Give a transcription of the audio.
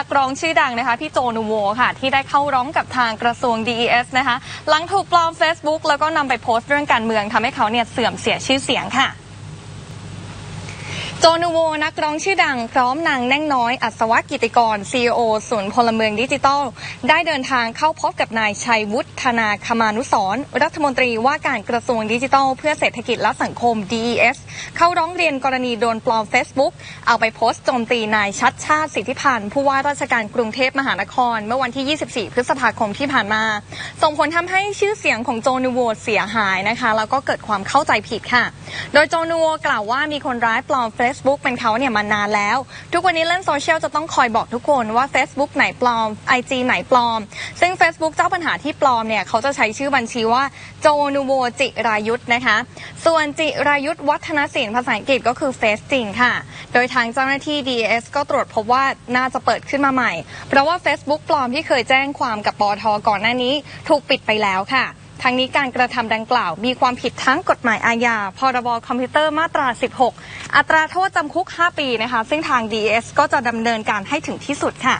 นักร้องชื่อดังนะคะพี่โจนูโวค่ะ ที่ได้เข้าร้องกับทางกระทรวง DES นะคะ หลังถูกปลอม Facebook แล้วก็นำไปโพสต์เรื่องการเมืองทำให้เขาเนี่ยเสื่อมเสียชื่อเสียงค่ะ โจนูโวนักร้องชื่อดังพร้อมนางแน่งน้อย อัศวกิติกร CEO ศูนย์พลเมืองดิจิทัลได้เดินทางเข้าพบกับนายชัยวุฒิธนาคมานุสรรัฐมนตรีว่าการกระทรวงดิจิทัล เพื่อเศรษฐกิจและสังคม DES เข้าร้องเรียนกรณีโดนปลอม Facebook เอาไปโพสต์โจมตีนายชัดชาติสิทธิพันธ์ผู้ว่าราชการกรุงเทพมหานคร เมื่อวันที่ 24 พฤษภาคมที่ผ่านมา ส่งผลทำให้ชื่อเสียงของโจนูโวเสียหายนะคะแล้วก็เกิดความเข้าใจผิดค่ะ โดยโจนูโวกล่าวว่ามีคนร้ายปลอม Facebook เป็นเขาเนี่ยมานานแล้ว ทุกวันนี้เล่นโซเชียลจะต้องคอยบอกทุกคนว่า Facebook ไหนปลอม IG ไหนปลอม ซึ่ง Facebook เจ้าปัญหาที่ปลอมเนี่ยเขาจะใช้ชื่อบัญชีว่าโจนูโวจิรายุทธนะคะ ส่วนจิรายุทธวัฒนศิลป์ภาษาอังกฤษก็คือเฟซจริงค่ะ โดยทางเจ้าหน้าที่ DES ก็ตรวจพบว่าน่าจะเปิดขึ้นมาใหม่ เพราะว่า Facebook ปลอมที่เคยแจ้งความกับปอทก่อนหน้านี้ถูกปิดไปแล้วค่ะ ทั้งนี้การกระทำดังกล่าว มีความผิดทั้งกฎหมายอาญา พรบคอมพิวเตอร์มาตรา 16 อัตราโทษจำคุก 5 ปีนะคะ ซึ่งทาง DES ก็จะดำเนินการให้ถึงที่สุดค่ะ